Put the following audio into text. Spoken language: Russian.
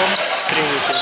Дом Тринити.